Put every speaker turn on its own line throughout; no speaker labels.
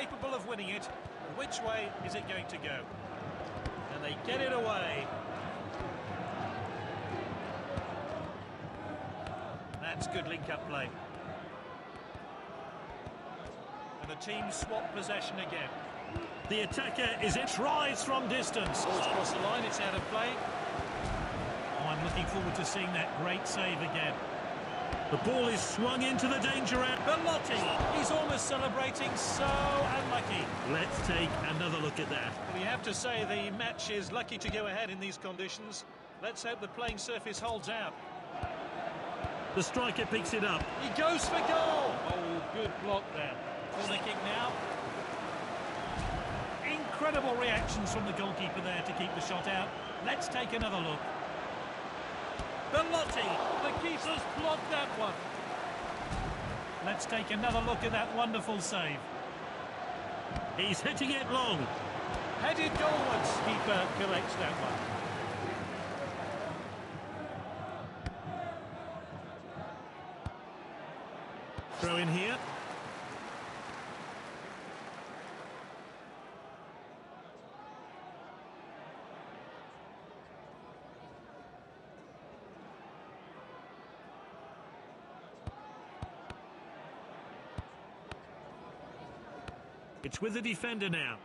capable of winning it. Which way is it going to go? And they get it away. That's good link-up play. And the team swap possession again.
The attacker is it tries from distance.
Ball's across the line, it's out of play.
Oh, I'm looking forward to seeing that great save again. The ball is swung into the danger area.
Belotti, he's almost celebrating, so unlucky.
Let's take another look at that.
We have to say the match is lucky to go ahead in these conditions. Let's hope the playing surface holds out.
The striker picks it up.
He goes for goal. Oh, good block there. Corner kick now. Incredible reactions from the goalkeeper there to keep the shot out. Let's take another look. Belotti, the keeper's blocked that one. Let's take another look at that wonderful save.
He's hitting it long.
Headed goalwards, keeper collects that one.
Throw in here. It's with the defender now.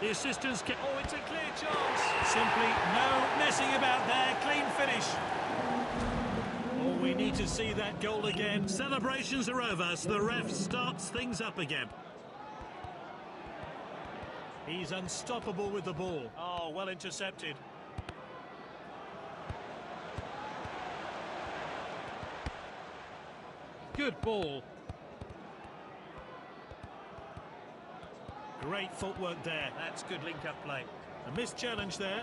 The assistants get...
Oh, it's a clear chance. Simply no messing about there. Clean finish. Oh, we need to see that goal again.
Celebrations are over, so the ref starts things up again.
He's unstoppable with the ball. Oh, well intercepted. Good ball. Great footwork there. That's good link-up play. A missed challenge there.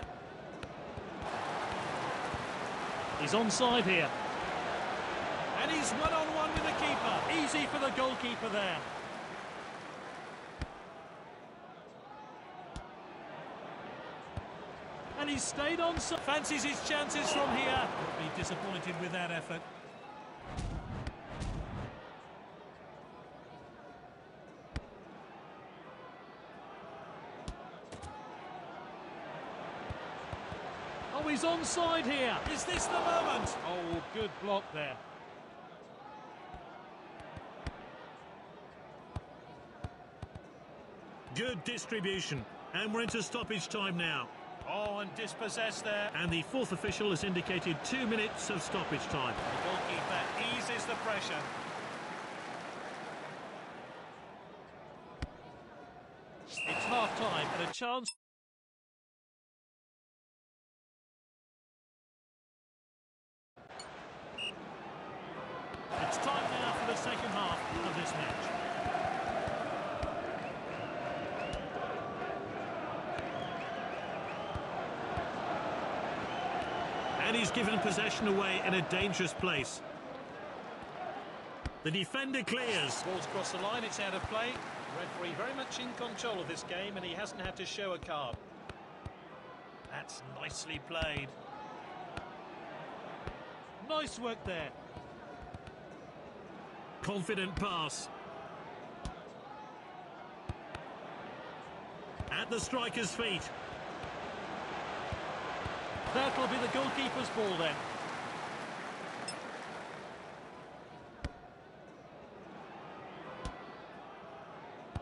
He's onside here. And he's one-on-one with the keeper. Easy for the goalkeeper there. And he's stayed on. Fancies his chances from here. He'd be disappointed with that effort. Oh, he's onside here. Is this the moment? Oh, good block there.
Good distribution. And we're into stoppage time now.
Oh, and dispossessed there.
And the fourth official has indicated two minutes of stoppage time.
The goalkeeper eases the pressure. It's half-time and a chance...
It's time now for the second half of this match. And he's given possession away in a dangerous place. The defender clears.
Ball's across the line, it's out of play. Referee very much in control of this game and he hasn't had to show a card. That's nicely played. Nice work there.
Confident pass. At the striker's feet.
That'll be the goalkeeper's ball then.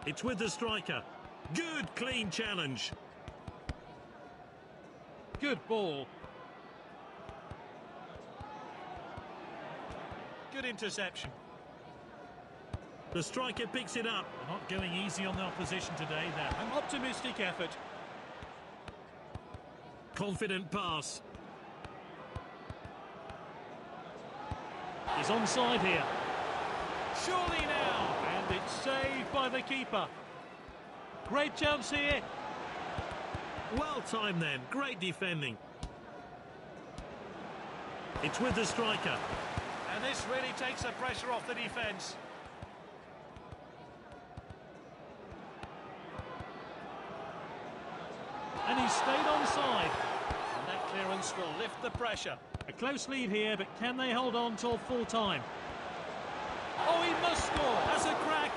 It's with the striker. Good, clean challenge.
Good ball. Good interception.
The striker picks it up.
They're not going easy on the opposition today. They're an optimistic effort.
Confident pass.
He's onside here. Surely now. And it's saved by the keeper. Great chance here.
Well timed then. Great defending. It's with the striker.
And this really takes the pressure off the defence. And he stayed onside. Clearance will lift the pressure.
A close lead here, but can they hold on till full time?
Oh, he must score.
That's a crack.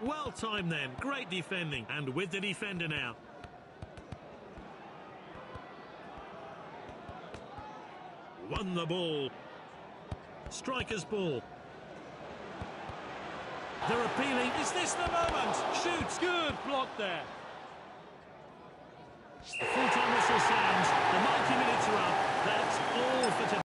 Well timed then. Great defending. And with the defender now. Won the ball. Striker's ball. They're appealing.
Is this the moment? Shoots. Good block there.
The full-time whistle sounds. The 90 minutes are up. That's all for today.